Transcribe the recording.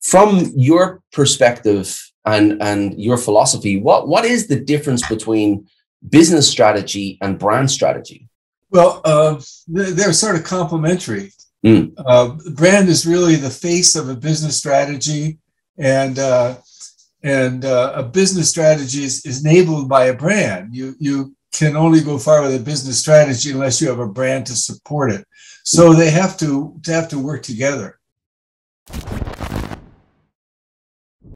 From your perspective and and your philosophy, what what is the difference between business strategy and brand strategy? Well, uh, they're sort of complementary. Mm. Uh, brand is really the face of a business strategy, and uh, and uh, a business strategy is, is enabled by a brand. You you can only go far with a business strategy unless you have a brand to support it. So they have to, to have to work together.